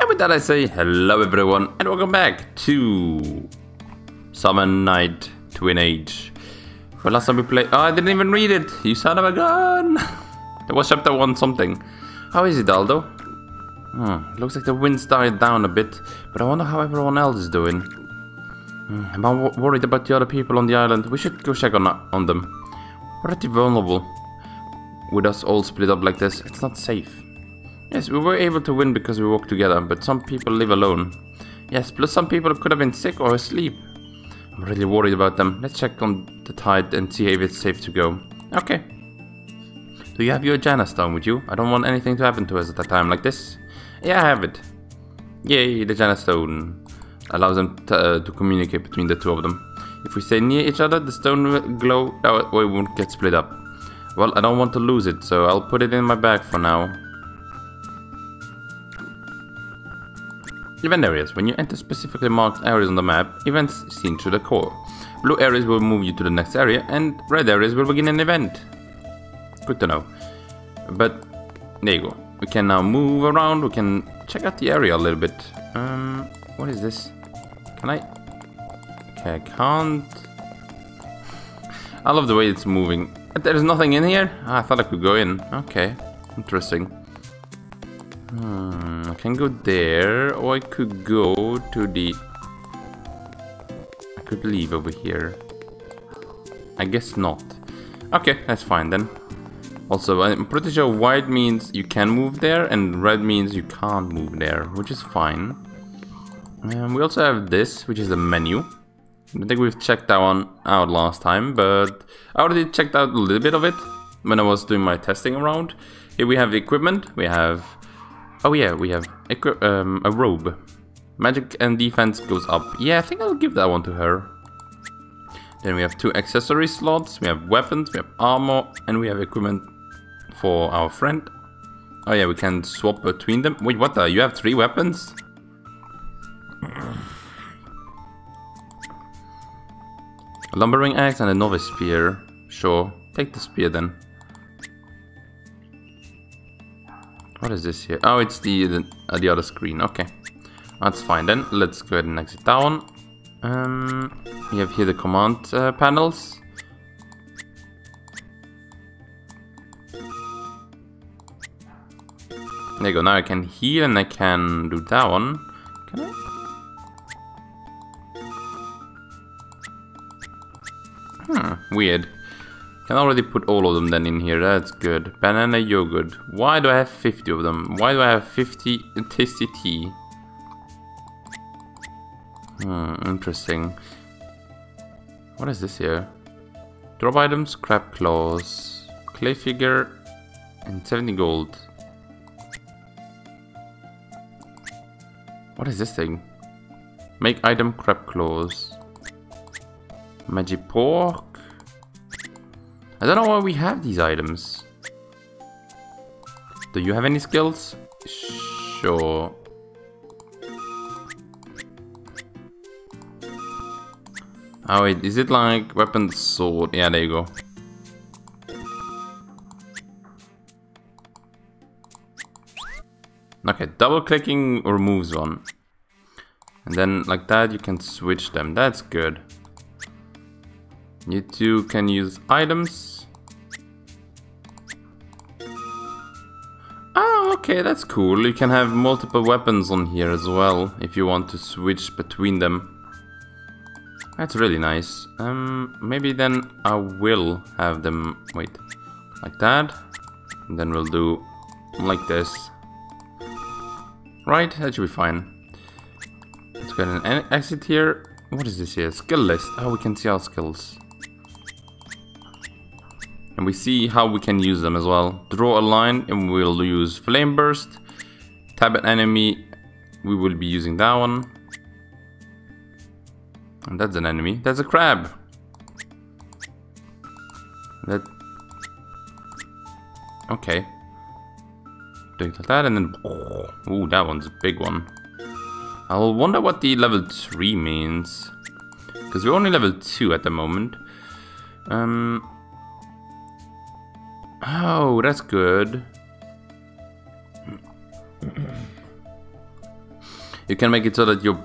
And with that I say hello everyone and welcome back to Summon Night Twin Age. For last time we played... Oh, I didn't even read it! You son of a gun! That was chapter 1 something. How is it, Aldo? Hmm, looks like the wind's died down a bit, but I wonder how everyone else is doing. Hmm, I'm worried about the other people on the island. We should go check on, on them. Pretty vulnerable. With us all split up like this, it's not safe. Yes, we were able to win because we worked together, but some people live alone. Yes, plus some people could have been sick or asleep. I'm really worried about them. Let's check on the tide and see if it's safe to go. Okay. Do you have your Janna stone with you? I don't want anything to happen to us at a time like this. Yeah, I have it. Yay, the Janna stone. Allows them to, uh, to communicate between the two of them. If we stay near each other, the stone will glow, that way won't get split up. Well, I don't want to lose it, so I'll put it in my bag for now. Event areas. When you enter specifically marked areas on the map, events seen through the core. Blue areas will move you to the next area, and red areas will begin an event. Good to know. But, there you go. We can now move around, we can check out the area a little bit. Um, what is this? Can I... Okay, I can't... I love the way it's moving. There's nothing in here? Ah, I thought I could go in. Okay, interesting. Hmm, can go there, or I could go to the... I could leave over here. I guess not. Okay, that's fine then. Also, I'm pretty sure white means you can move there and red means you can't move there, which is fine. And we also have this, which is the menu. I think we've checked that one out last time, but I already checked out a little bit of it when I was doing my testing around. Here we have equipment, we have... Oh yeah, we have um, a robe. Magic and defense goes up. Yeah, I think I'll give that one to her. Then we have two accessory slots, we have weapons, we have armor, and we have equipment for our friend. Oh yeah, we can swap between them. Wait, what the? You have three weapons? A lumbering axe and a novice spear. Sure, take the spear then. What is this here? Oh, it's the the, uh, the other screen. Okay, that's fine then. Let's go ahead and exit down. Um, we have here the command uh, panels. There you go, now I can heal and I can do that one. Can I? Hmm, weird. Can already put all of them then in here, that's good. Banana yogurt. Why do I have 50 of them? Why do I have 50 tasty tea? Hmm, interesting. What is this here? Drop items, crab claws, clay figure, and 70 gold. What is this thing? Make item crab claws. Magic pork. I don't know why we have these items. Do you have any skills? Sure. Oh wait, is it like weapon sword? Yeah, there you go. Okay, double clicking removes one. And then like that you can switch them. That's good. You two can use items. Oh, okay, that's cool. You can have multiple weapons on here as well if you want to switch between them. That's really nice. Um, maybe then I will have them, wait, like that. And then we'll do like this. Right, that should be fine. Let's get an exit here. What is this here? Skill list. Oh, we can see our skills. And we see how we can use them as well. Draw a line and we'll use Flame Burst. Tab an enemy. We will be using that one. And that's an enemy. That's a crab. That... Okay like that and then... Oh, ooh, that one's a big one. I'll wonder what the level 3 means. Because we're only level 2 at the moment. Um... Oh, that's good. You can make it so that your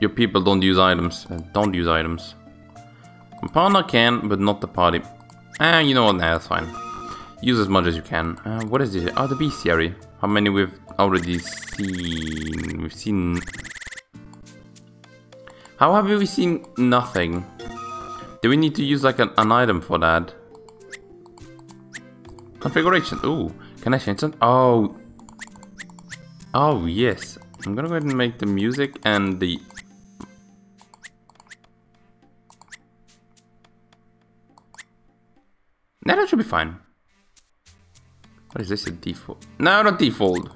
your people don't use items. Uh, don't use items. Partner can, but not the party. Ah, you know what? Nah, that's fine. Use as much as you can. Uh, what is this? Oh, the bestiary. How many we've already seen? We've seen... How have we seen nothing? Do we need to use like an, an item for that? Configuration. Ooh, can I change something? Oh. Oh, yes. I'm gonna go ahead and make the music and the... that should be fine. What is this, a default? No, not default.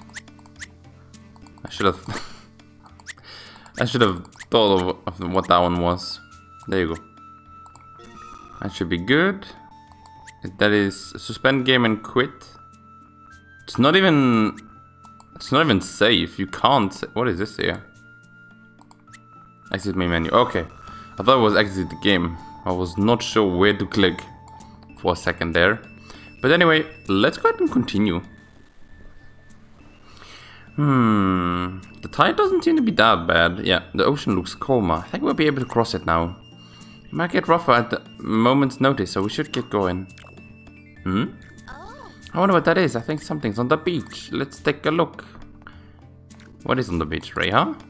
I should have... I should have thought of, of what that one was. There you go. That should be good. That is suspend game and quit. It's not even it's not even safe. You can't. What is this here? Exit main menu. Okay. I thought it was exit the game. I was not sure where to click for a second there. But anyway, let's go ahead and continue. Hmm. The tide doesn't seem to be that bad. Yeah, the ocean looks calmer. I think we'll be able to cross it now. It might get rougher at the moment's notice, so we should get going. Hmm? I wonder what that is. I think something's on the beach. Let's take a look. What is on the beach, Reiha?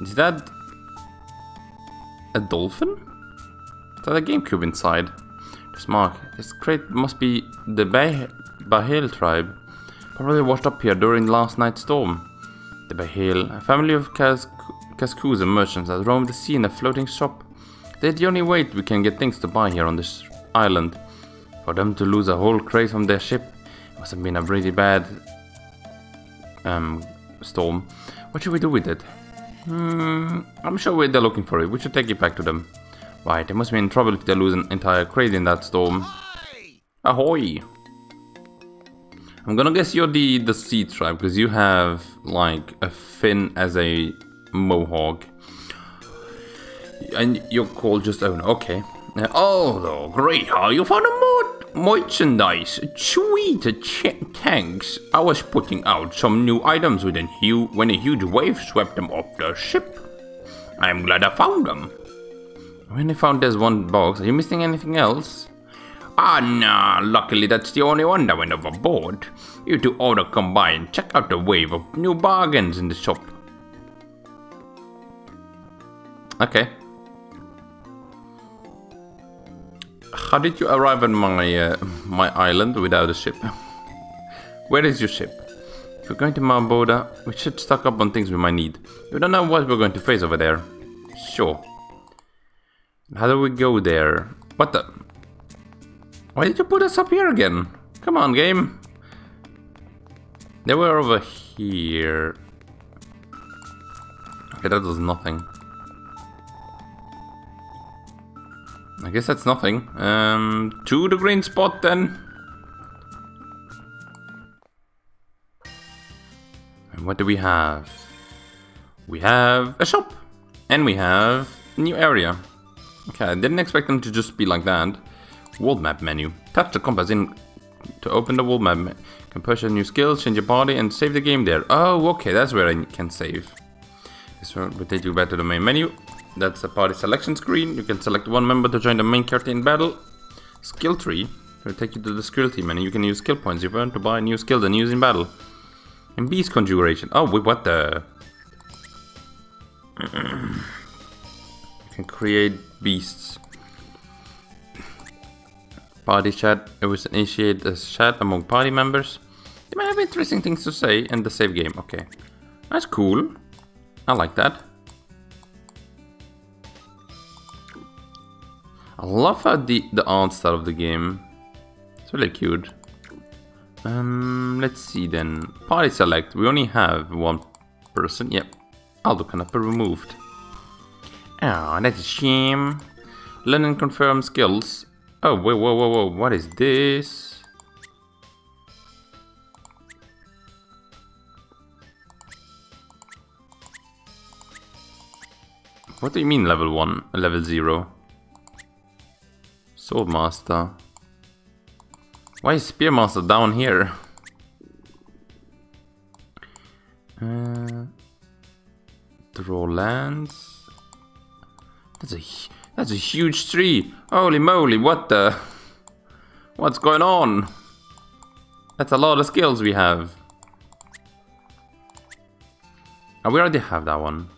Is that a dolphin? Is that a GameCube inside? This mark. This crate must be the bah Bahil tribe. Probably washed up here during last night's storm. The Bahil, a family of Kas Kaskuza merchants that roam the sea in a floating shop. They're the only way we can get things to buy here on this island. For them to lose a whole crate from their ship must have been a really bad um, storm. What should we do with it? Hmm, I'm sure they're looking for it. We should take it back to them. Right, they must be in trouble if they lose an entire crate in that storm. Ahoy! I'm gonna guess you're the, the sea tribe, because you have, like, a fin as a mohawk. And you're called just Owner, okay. Oh, great, how you found a more merchandise. Sweet, thanks. I was putting out some new items within you when a huge wave swept them off the ship. I'm glad I found them. When I found this one box, are you missing anything else? Ah, nah, luckily that's the only one that went overboard. You two by and check out the wave of new bargains in the shop. Okay. How did you arrive on my uh, my island without a ship? Where is your ship? If we're going to Mamboda, we should stock up on things we might need. We don't know what we're going to face over there. Sure. How do we go there? What the? Why did you put us up here again? Come on, game. They were over here. Okay, that does nothing. I guess that's nothing. Um, to the green spot then. And what do we have? We have a shop. And we have a new area. Okay, I didn't expect them to just be like that. World map menu. Tap the compass in to open the world map. You can purchase new skills, change your body, and save the game there. Oh, okay, that's where I can save. This will take you back to the main menu. That's a party selection screen. You can select one member to join the main character in battle. Skill tree will take you to the skill tree menu. You can use skill points you've earned to buy new skills and use in battle. And beast conjuration. Oh, wait, what the? you can create beasts. Party chat. It was initiate a chat among party members. They might have interesting things to say in the save game. Okay. That's cool. I like that. I love how the, the art style of the game. It's really cute. Um, let's see then. Party select. We only have one person. Yep. Aldo be removed. Ah, oh, that's a shame. Learn confirm skills. Oh, wait, whoa, whoa, whoa. What is this? What do you mean level 1, level 0? Swordmaster. Why is Spearmaster down here? Uh, draw lands. That's a that's a huge tree. Holy moly! What the? What's going on? That's a lot of skills we have. Oh, we already have that one.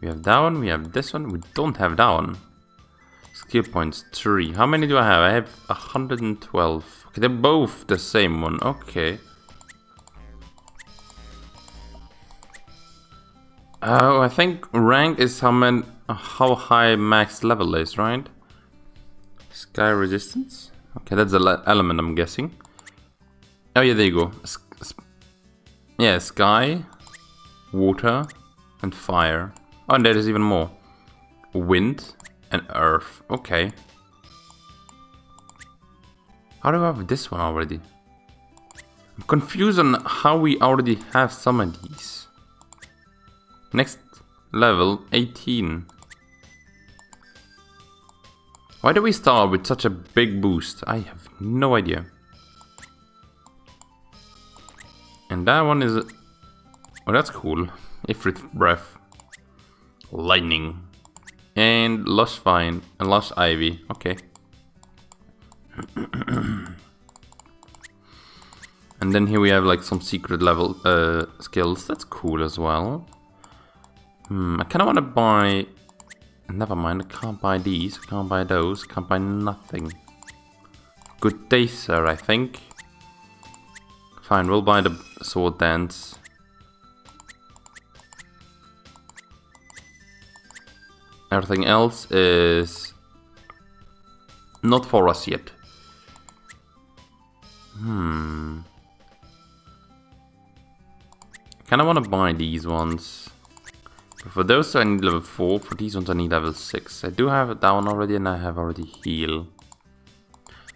We have that one, we have this one, we don't have that one. Skill points 3. How many do I have? I have 112. Okay, they're both the same one. Okay. Oh, I think rank is how many, how high max level is, right? Sky resistance? Okay, that's the element I'm guessing. Oh yeah, there you go. yeah, sky, water, and fire. Oh, and there is even more. Wind and earth. Okay. How do I have this one already? I'm confused on how we already have some of these. Next level, 18. Why do we start with such a big boost? I have no idea. And that one is... Oh, that's cool. Ifrit Breath. Lightning. And lost Vine. And lost Ivy. Okay. and then here we have like some secret level uh, skills. That's cool as well. Hmm, I kind of want to buy... Never mind, I can't buy these, I can't buy those, can't buy nothing. Good day, sir, I think. Fine, we'll buy the sword dance. Everything else is not for us yet. Hmm. Kinda wanna buy these ones. For those I need level 4, for these ones I need level 6. I do have it down already and I have already heal.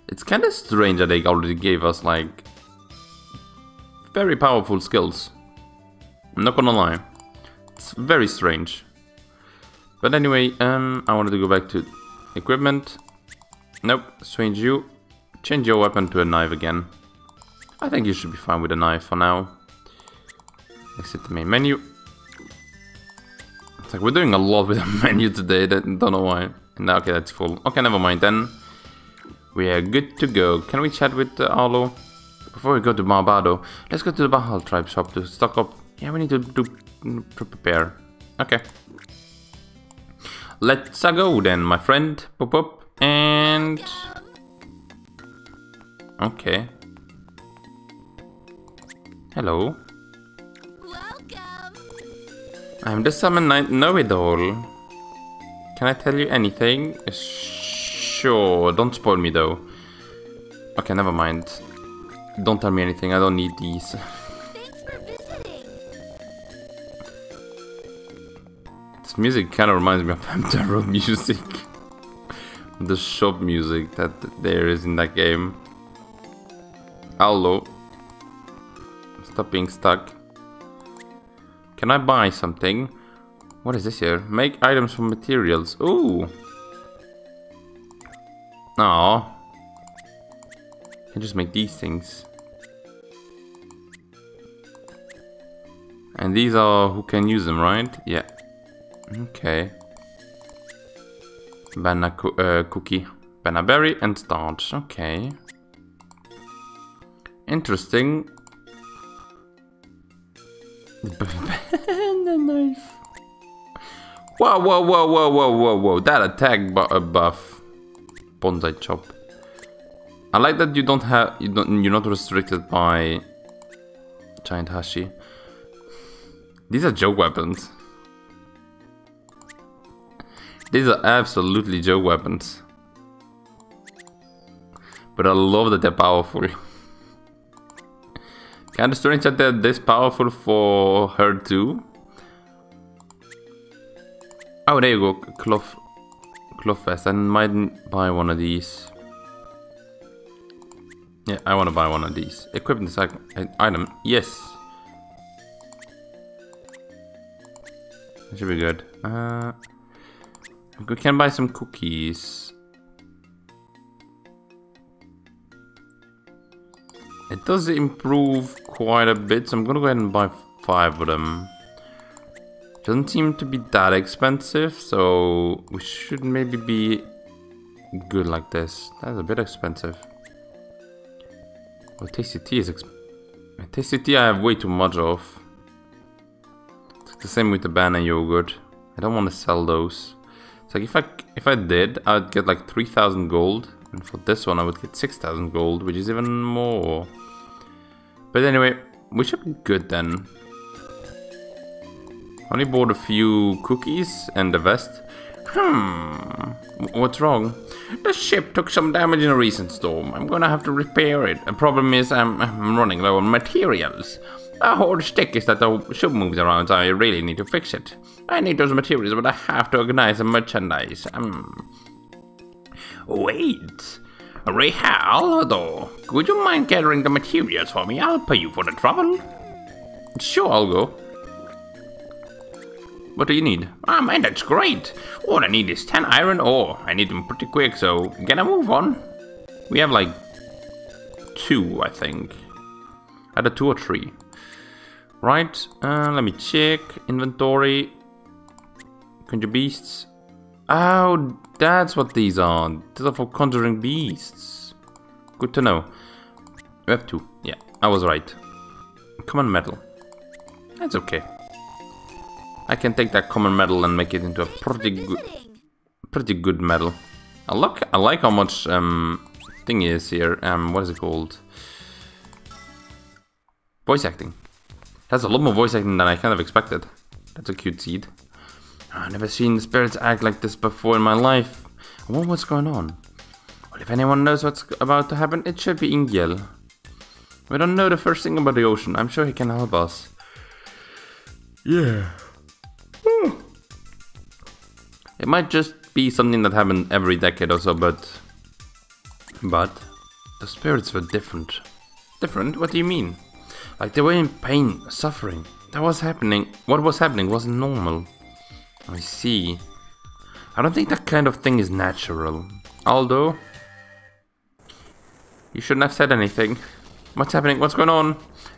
It's kinda strange that they already gave us like very powerful skills. I'm not gonna lie. It's very strange. But anyway, um, I wanted to go back to equipment. Nope, change you. Change your weapon to a knife again. I think you should be fine with a knife for now. Exit the main menu. It's like we're doing a lot with the menu today, that, don't know why. No, okay, that's full. Okay, never mind then. We are good to go. Can we chat with uh, Arlo? Before we go to Barbado, let's go to the Bahal tribe shop to stock up. Yeah, we need to, to, to prepare. Okay. Let's go then, my friend. Pop up and... Okay. Hello. Welcome. I'm the Summon Knight Know-It-All. Can I tell you anything? Sure, don't spoil me though. Okay, never mind. Don't tell me anything, I don't need these. This music kind of reminds me of Hamtaro music. the shop music that there is in that game. Hello. Stop being stuck. Can I buy something? What is this here? Make items from materials. Ooh. Oh. Can just make these things. And these are who can use them, right? Yeah. Okay. Banana co uh, cookie. Banana berry and starch. Okay. Interesting. the knife. Whoa, whoa, whoa, whoa, whoa, whoa, whoa. That attack bu uh, buff. Bonsai chop. I like that you don't have, you don't, you're not restricted by giant hashi. These are joke weapons. These are absolutely joke weapons. But I love that they're powerful. Kinda strange that they're this powerful for her too. Oh, there you go, cloth, cloth vest. I might buy one of these. Yeah, I want to buy one of these. Equip this item. Yes. That should be good. Uh, we can buy some cookies. It does improve quite a bit, so I'm gonna go ahead and buy five of them. Doesn't seem to be that expensive, so we should maybe be good like this. That's a bit expensive. Well, tasty tea is expensive. Tasty tea I have way too much of. It's the same with the banana yogurt. I don't want to sell those. Like if I if I did, I'd get like 3,000 gold. And for this one, I would get 6,000 gold, which is even more. But anyway, we should be good then. Only bought a few cookies and a vest. Hmm, what's wrong? The ship took some damage in a recent storm. I'm gonna have to repair it. The problem is I'm, I'm running low on materials. A whole stick is that the ship moves around, so I really need to fix it. I need those materials, but I have to organize the merchandise. Um, wait. Rehal, though, would you mind gathering the materials for me? I'll pay you for the trouble. Sure, I'll go. What do you need? Ah, man, that's great. All I need is 10 iron ore. I need them pretty quick, so get a move on. We have like two, I think. Either two or three. Right, uh, let me check. Inventory. Conjure beasts. Oh, that's what these are. These are for conjuring beasts. Good to know. We have two. Yeah, I was right. Common metal. That's okay. I can take that common metal and make it into a pretty good, pretty good metal. I look, I like how much um thing is here. Um, what is it called? Voice acting. That's a lot more voice acting than I kind of expected. That's a cute seed. Ah, I've never seen the spirits act like this before in my life. I wonder what's going on. Well, if anyone knows what's about to happen, it should be Ingiel. We don't know the first thing about the ocean. I'm sure he can help us. Yeah. It might just be something that happened every decade or so, but... But... The spirits were different. Different? What do you mean? Like they were in pain, suffering. That was happening. What was happening wasn't normal. I see. I don't think that kind of thing is natural. Aldo? You shouldn't have said anything. What's happening? What's going on?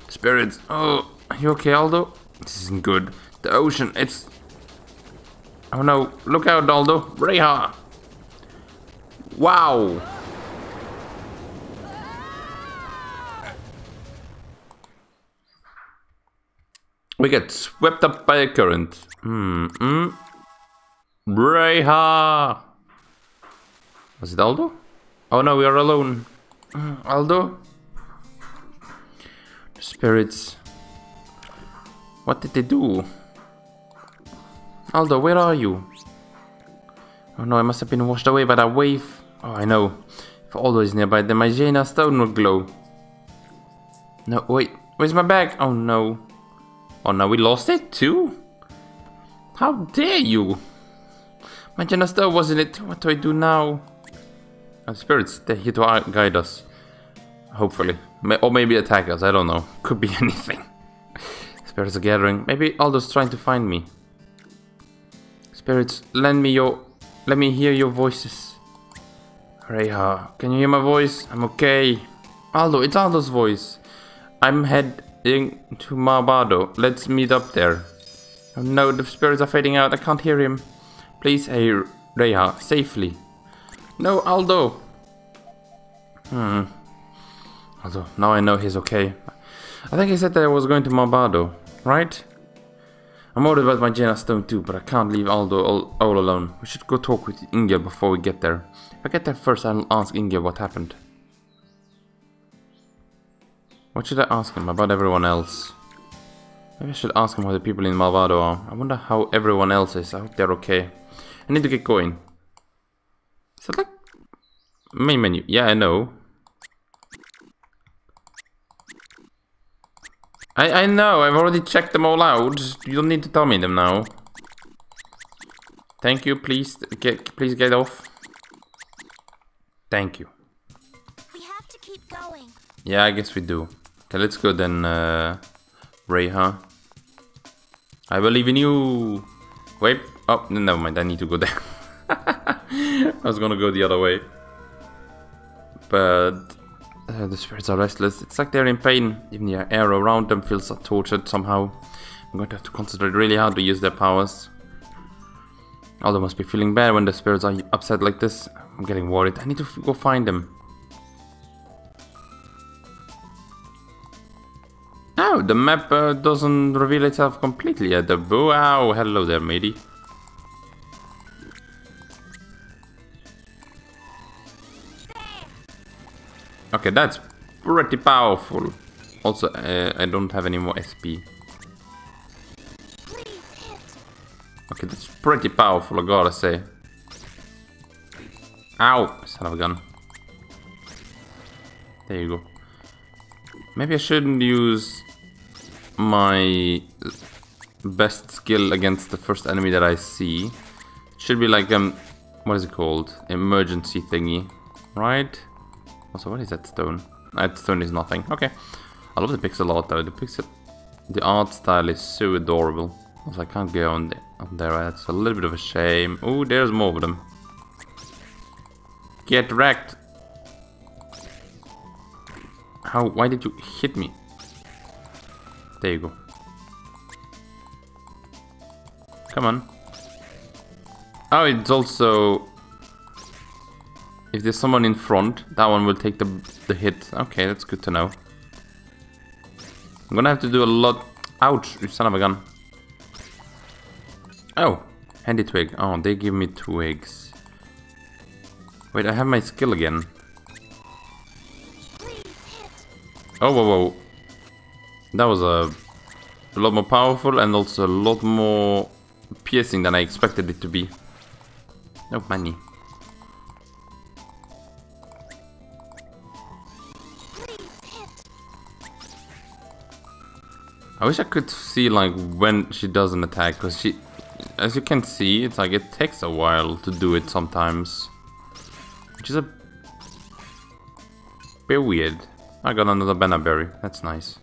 Spirits. Oh, are you okay, Aldo? This isn't good. The ocean, it's... Oh no, look out, Aldo. Reiha! Wow! We get swept up by a current. Hmm. -mm. Reiha! Was it Aldo? Oh no, we are alone. Mm, Aldo? The spirits. What did they do? Aldo, where are you? Oh no, I must have been washed away by that wave. Oh, I know. If Aldo is nearby, then my Jaina stone will glow. No, wait. Where's my bag? Oh no. Oh no, we lost it too? How dare you? My Jaina stone wasn't it. What do I do now? Uh, spirits, they're here to guide us. Hopefully. Or maybe attack us, I don't know. Could be anything. Spirits are gathering. Maybe Aldo's trying to find me. Spirits, lend me your... Let me hear your voices. Reiha, can you hear my voice? I'm okay. Aldo, it's Aldo's voice. I'm heading to Marbado. Let's meet up there. Oh no, the spirits are fading out. I can't hear him. Please, hey, Reiha, safely. No, Aldo. Hmm. Aldo, now I know he's okay. I think he said that I was going to Marbado right? I'm worried about my Jaina Stone too, but I can't leave Aldo all, all, alone. We should go talk with Inge before we get there. If I get there first, I'll ask Inge what happened. What should I ask him about everyone else? Maybe I should ask him how the people in Malvado are. I wonder how everyone else is. I hope they're okay. I need to get going. Is that like... Main menu? Yeah, I know. I, I know, I've already checked them all out. You don't need to tell me them now. Thank you, please get please get off. Thank you. We have to keep going. Yeah, I guess we do. Okay, let's go then, uh, Reiha. I believe in you. Wait. Oh, never mind. I need to go there. I was gonna go the other way. But Uh, the spirits are restless. It's like they're in pain. Even the air around them feels tortured somehow. I'm going to have to concentrate really hard to use their powers. They must be feeling bad when the spirits are upset like this. I'm getting worried. I need to go find them. Oh, the map uh, doesn't reveal itself completely yet. The wow, hello there, matey. Okay, that's pretty powerful. Also, uh, I don't have any more SP. Okay, that's pretty powerful, I gotta say. Ow! Son of a gun. There you go. Maybe I shouldn't use my best skill against the first enemy that I see. It should be like, um, what is it called? Emergency thingy, right? Also, what is that stone? That stone is nothing. Okay. I love the pixel art though. The pixel, the art style is so adorable. Also, I can't go on, the, on there. That's a little bit of a shame. Oh, there's more of them. Get wrecked. How? Why did you hit me? There you go. Come on. Oh, it's also... If there's someone in front, that one will take the, the hit. Okay, that's good to know. I'm gonna have to do a lot... Ouch, you son of a gun. Oh, handy twig. Oh, they give me twigs. Wait, I have my skill again. Oh, whoa, whoa. That was a, a lot more powerful and also a lot more piercing than I expected it to be. No money. I wish I could see like when she does an attack because she as you can see it's like it takes a while to do it sometimes which is a bit weird I got another banana berry that's nice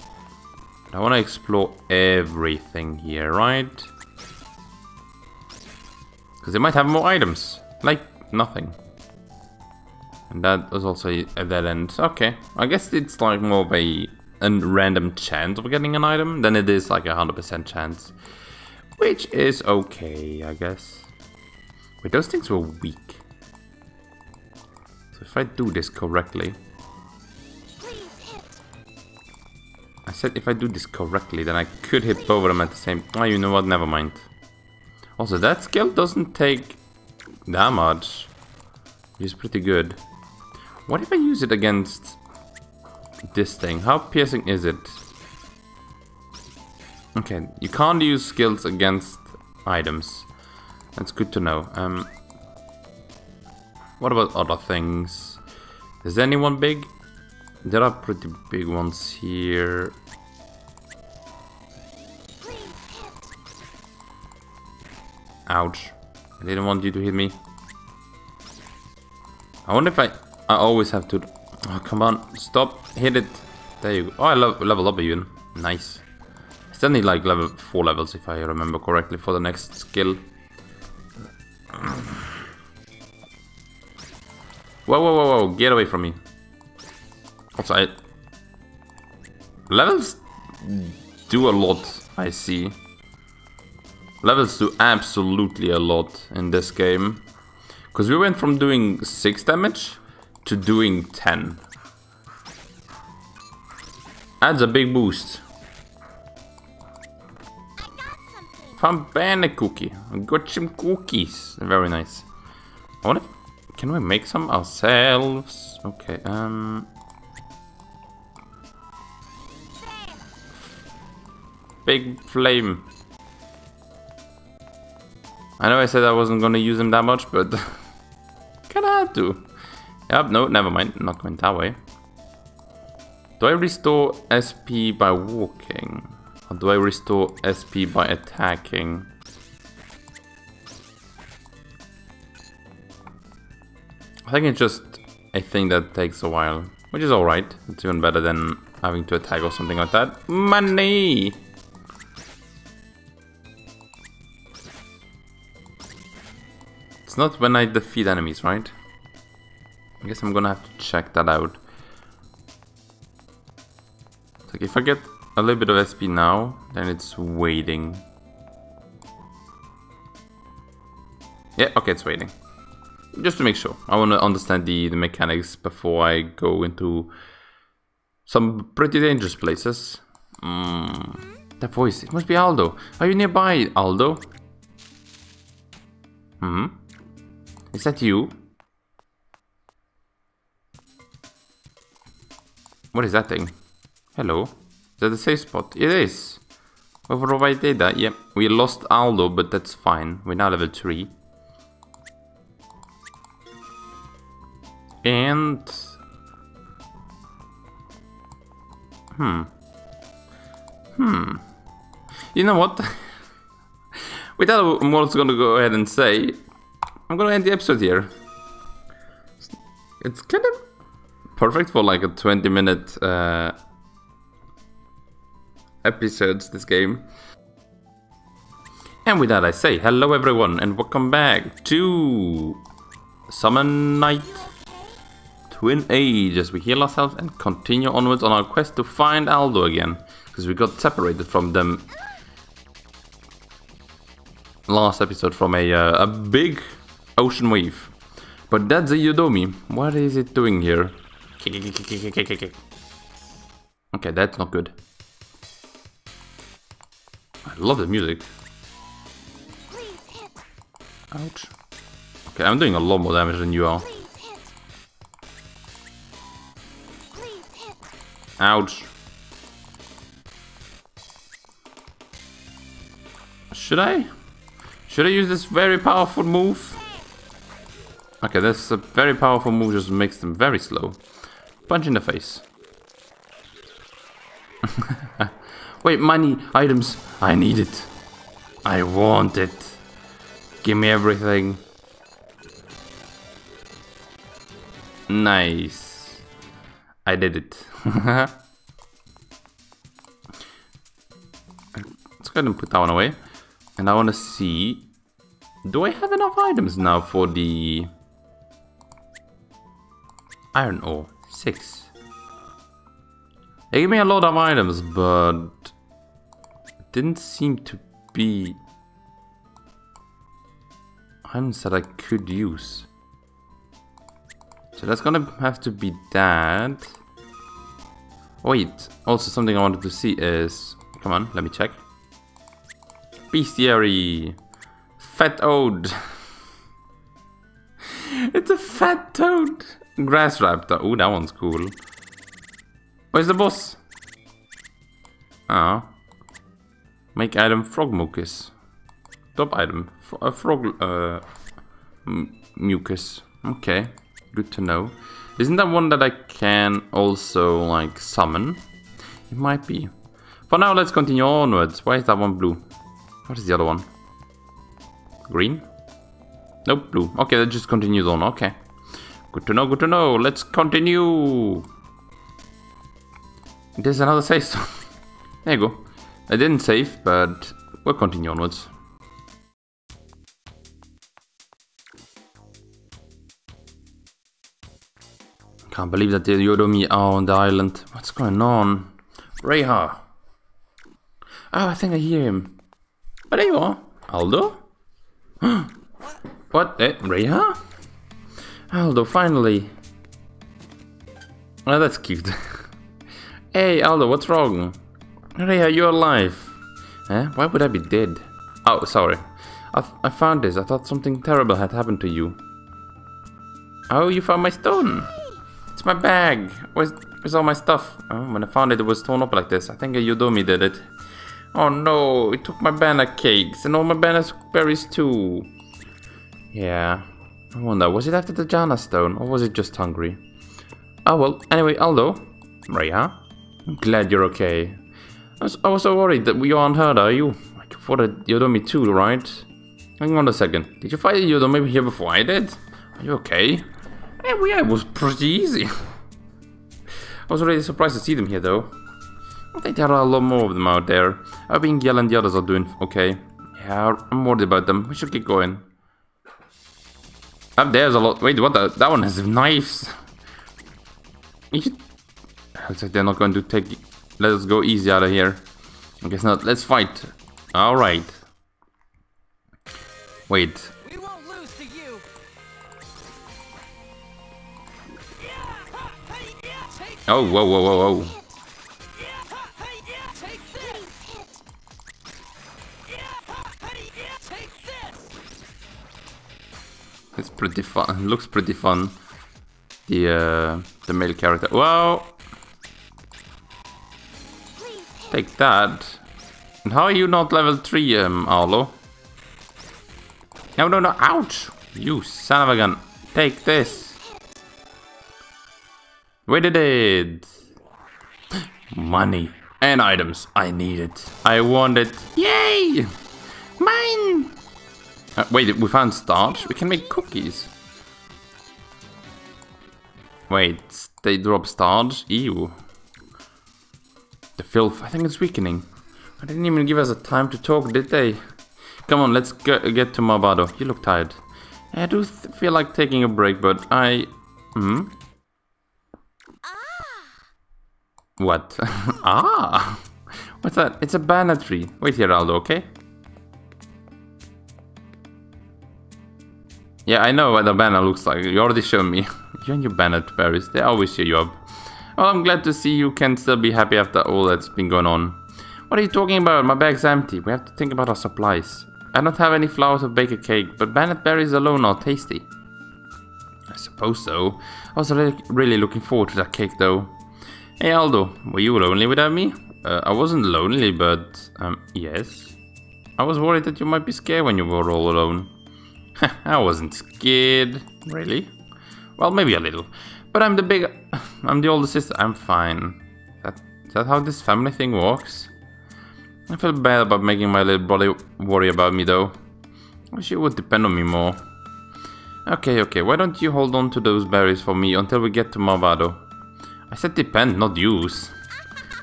I want to explore everything here right because they might have more items like nothing and that was also a dead end okay I guess it's like more of a a random chance of getting an item than it is like a 100% chance. Which is okay, I guess. Wait, those things were weak. So if I do this correctly... said if I do this correctly, then I could hit both of them at the same... Oh, you know what? Never mind. Also, that skill doesn't take damage. Which is pretty good. What if I use it against this thing. How piercing is it? Okay, you can't use skills against items. That's good to know. Um, what about other things? Is anyone big? There are pretty big ones here. Ouch. I didn't want you to hit me. I wonder if I... I always have to Oh, come on. Stop. Hit it. There you go. Oh, I level up even. Nice. I still need like level 4 levels if I remember correctly for the next skill. Whoa, whoa, whoa, whoa. Get away from me. Also, I... Levels do a lot, I see. Levels do absolutely a lot in this game. Because we went from doing 6 damage to doing 10. That's a big boost. Found banana cookie. I got some cookies. Very nice. I if, can we make some ourselves? Okay, um... Big flame. I know I said I wasn't gonna use them that much, but... kinda had to. Yep, no, never mind. I'm not going that way. Do I restore SP by walking? Or do I restore SP by attacking? I think it's just a thing that takes a while, which is alright. It's even better than having to attack or something like that. Money! It's not when I defeat enemies, right? I guess I'm gonna have to check that out. Like if I get a little bit of SP now, then it's waiting. Yeah, okay, it's waiting. Just to make sure. I want to understand the, the mechanics before I go into some pretty dangerous places. Mm, that voice, it must be Aldo. Are you nearby, Aldo? Hmm? Is that you? What is that thing? Hello? Is that the safe spot? It is! Override data. Yep, we lost Aldo, but that's fine. We're now level 3. And... Hmm. Hmm. You know what? With that, I'm also gonna go ahead and say... I'm gonna end the episode here. It's kind of perfect for like a 20 minute uh, episodes, this game. And with that I say hello everyone and welcome back to Summon Night Twin Age as we heal ourselves and continue onwards on our quest to find Aldo again. Because we got separated from them last episode from a, uh, a big ocean wave. But that's a Yodomi. What is it doing here? Okay, that's not good. I love the music. Ouch. Okay, I'm doing a lot more damage than you are. Ouch. Should I? Should I use this very powerful move? Okay, this a very powerful move just makes them very slow. Punch in the face. Wait, money, items. I need it. I want it. Give me everything. Nice. I did it. Let's go ahead and put that one away. And I want to see... Do I have enough items now for the... Iron ore? Six. They gave me a lot of items, but... It didn't seem to be... Items that I could use. So that's gonna have to be that. Wait, also something I wanted to see is... Come on, let me check. Bestiary. Fat Ode. it's a fat toad. Grass Raptor. Oh, that one's cool. Where's the boss? Ah. Make item frog mucus. Top item. F uh, frog uh, mucus. Okay. Good to know. Isn't that one that I can also like summon? It might be. For now, let's continue onwards. Why is that one blue? What is the other one? Green? Nope, blue. Okay, that just continues on. Okay. Good to know, good to know. Let's continue. There's another save there you go. I didn't save, but we'll continue onwards. Can't believe that the Yodomi are on the island. What's going on? Reiha. Oh, I think I hear him. Oh, there you are. Aldo? what? Eh, Reiha? Aldo, finally. Oh, that's cute. hey, Aldo, what's wrong? Reiha, you're alive. Eh? Why would I be dead? Oh, sorry. I, I found this. I thought something terrible had happened to you. Oh, you found my stone. It's my bag. Where's, where's all my stuff? Oh, when I found it, it was torn up like this. I think a Yodomi did it. Oh no, it took my banana cakes and all my banana berries too. Yeah. I wonder, was it after the Jana stone or was it just hungry? Oh well, anyway, Aldo. Reiha? I'm glad you're okay. I was, I was so worried that we aren't hurt, are you? I fought a Yodomi too, right? Hang on a second. Did you fight Yodomi here before I did? Are you okay? Yeah, well, yeah, it was pretty easy. I was really surprised to see them here though. I think there are a lot more of them out there. I think Yell and the others are doing okay. Yeah, I'm worried about them. We should get going. Up there's a lot. Wait, what? The, that one has knives. Should... Looks like they're not going to take Let's go easy out of here. I guess not. Let's fight. Alright. Wait. We won't lose to you. Oh, whoa, whoa, whoa, whoa. It's pretty fun. Looks pretty fun. The uh, the male character. Wow. Take that. And how are you not level 3, um, Ardo? No, no, no. Ouch! You son of a gun. Take this. We did it. Money and items. I need it. I want it. Yay! Mine! Uh, wait, we found starch. We can make cookies. Wait, they drop starch? Ew. The filth. I think it's weakening. I didn't even give us a time to talk, did they? Come on, let's get, get to Marbado. You look tired. I do feel like taking a break, but I... Hmm? What? ah! What's that? It's a banana tree. Wait here, Ardo, okay? Yeah, I know what the banner looks like. You already showed me. you and your banana berries, they always cheer you up. Well, I'm glad to see you can still be happy after all that's been going on. What are you talking about? My bag's empty. We have to think about our supplies. I don't have any flour to bake a cake, but banana berries alone are tasty. I suppose so. I was really, really looking forward to that cake though. Hey Ardo, were you lonely without me? Uh, I wasn't lonely, but... Um, yes? I was worried that you might be scared when you were all alone. I wasn't scared. Really? Well, maybe a little. But I'm the big... I'm the older sister. I'm fine. That, is that how this family thing works? I feel bad about making my little brother worry about me though. I wish you would depend on me more. Okay, okay, why don't you hold on to those berries for me until we get to Marbado? I said depend, not use.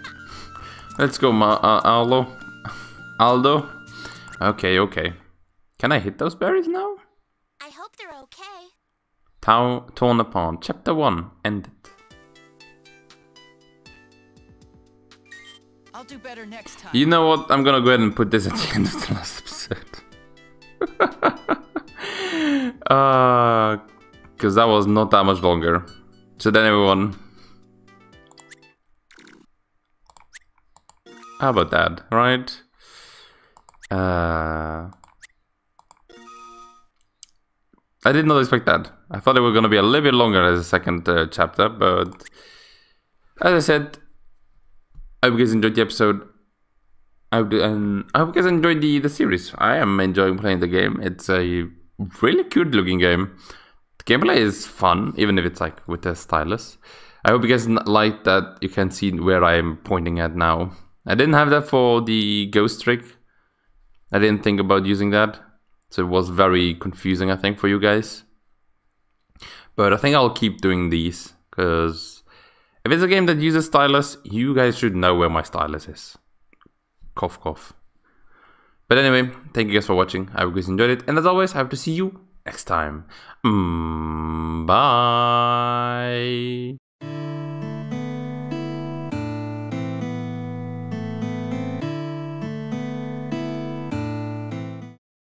Let's go, Ma uh, Ardo. Ardo? Okay, okay. Can I hit those berries now? I hope they're okay. Tow torn apart. Chapter 1. Ended. I'll do better next time. You know what? I'm gonna go ahead and put this at the end of the last episode. uh, Because that was not that much longer. So then everyone... How about that, right? Uh... I did not expect that. I thought it was gonna be a little bit longer as a second uh, chapter, but... As I said, I hope you guys enjoyed the episode. I hope, I hope you guys enjoyed the, the series. I am enjoying playing the game. It's a really cute looking game. The gameplay is fun, even if it's like with the stylus. I hope you guys like that you can see where I am pointing at now. I didn't have that for the ghost trick. I didn't think about using that. So it was very confusing, I think, for you guys. But I think I'll keep doing these because if it's a game that uses stylus, you guys should know where my stylus is. Cough, cough. But anyway, thank you guys for watching. I hope you guys enjoyed it. And as always, I hope to see you next time. Mm, bye.